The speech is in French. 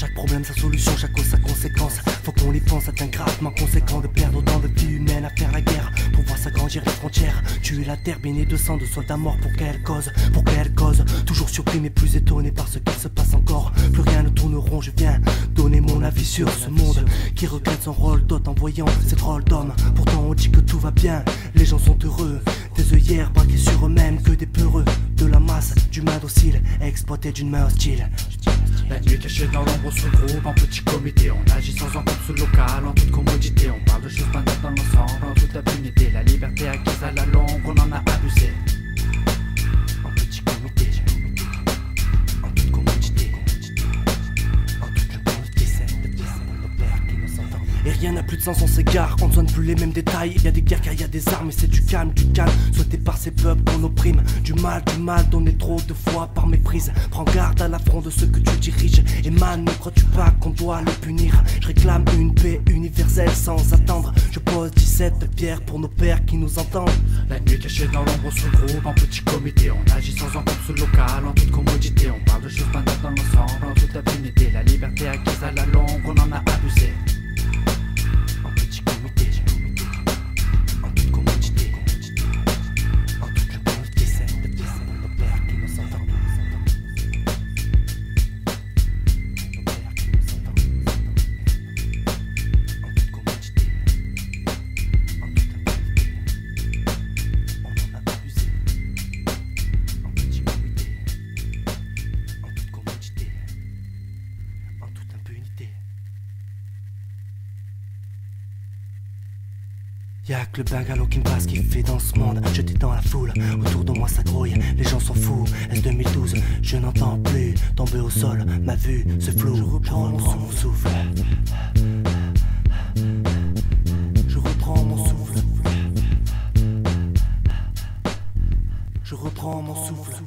chaque problème sa solution, chaque cause sa conséquence. Faut qu'on y pense, c'est gravement conséquent de perdre autant de vie humaine à faire la guerre. Pour voir s'agrandir les frontières, tuer la terre baignée de sang de soldats morts pour quelle cause Pour quelle cause Toujours surpris mais plus étonné par ce qu'il se passe encore. Plus rien ne tourne rond, je viens donner mon avis sur ce monde qui regrette son rôle d'hôte en voyant ces drôles d'hommes. Pourtant on dit que tout va bien, les gens sont heureux. Des œillères braqués sur eux-mêmes que des peureux. De la masse, du main docile, exploité d'une main hostile. La nuit cachée dans l'ombre sous groupe, en petit comité. On agit sans encombre sous local, en toute commodité. On parle de choses banales dans l'ensemble, en toute impunité. La liberté acquise rien n'a plus de sens, on s'égare, on ne sonne plus les mêmes détails. Il y a des guerres car il y a des armes, et c'est du calme, du calme. Souhaité par ces peuples qu'on opprime. Du mal, du mal, donné trop de fois par méprise. Prends garde à l'affront de ceux que tu diriges. Et man, ne crois-tu pas qu'on doit le punir? Je réclame une paix universelle sans attendre. Je pose 17 pierres pour nos pères qui nous entendent. La nuit cachée dans l'ombre sous groupe, en petit comité On agit sans encombre local, Y'a que le bungalow qui me passe qui fait dans ce monde. Jeté dans la foule, autour de moi ça grouille. Les gens sont fous, est 2012 Je n'entends plus, tomber au sol. Ma vue se floue, je reprends mon souffle. Je reprends mon souffle. Je reprends mon souffle